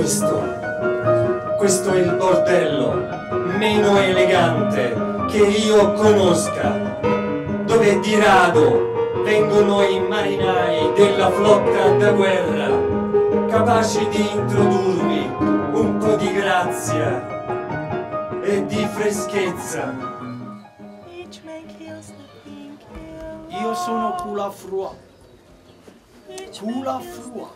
questo, questo è il bordello meno elegante che io conosca, dove di rado vengono i marinai della flotta da guerra, capaci di introdurvi un po' di grazia e di freschezza. Io sono Culafrua. Culafrua.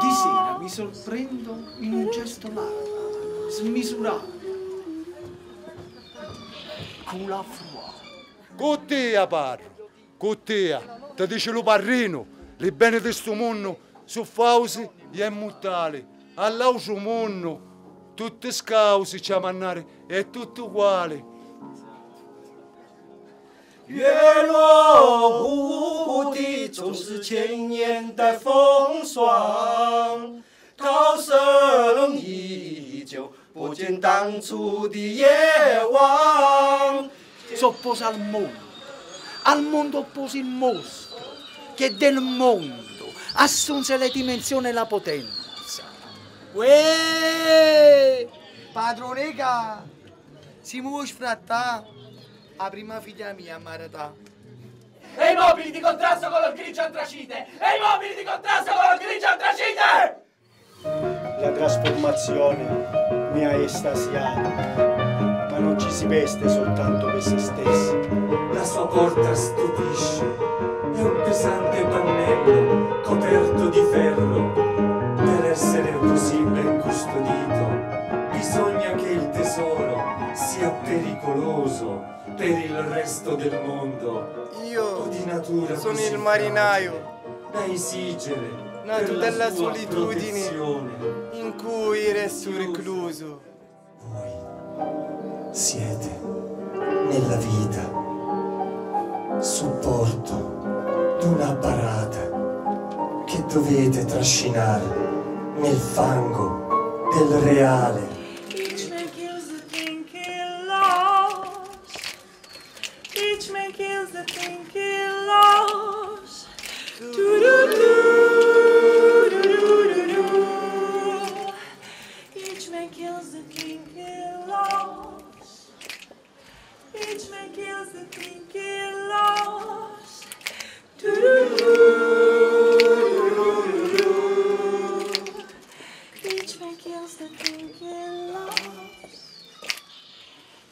Di sera mi sorprendo in un gesto largo, smisurato. Con te, parlo. Con te. Ti dice lo parrino. Le bene di questo mondo sono fausi e immutali. All'auso mondo. Tutte scause, c'è mannare, è tutto uguale. 月落乌啼，总是千年的风霜。涛声依旧，不见当初的夜晚。 S'opposa al mondo. Al mondo opposi il mostro, che del mondo assunse le dimensioni e la potenza. Uè! Padronega! Si muove sfrattà! La prima figlia mia, Marata. E i mobili di contrasto color grigio antracite! E i mobili di contrasto color grigio antracite! La trasformazione mi ha estasiato, ma non ci si veste soltanto per se stessi. La sua porta stupisce, pericoloso per il resto del mondo Io di natura sono il marinaio, da esigere la dalla solitudine. in cui resto recluso. Voi siete nella vita supporto d'una parata che dovete trascinare nel fango del reale. Kills the thing he loves. Do do do do do do. Each man kills the thing he loves. Each man kills the thing he loves. Do do do. Each man kills the thing he loves.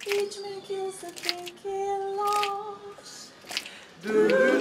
Each man kills the thing he loves do.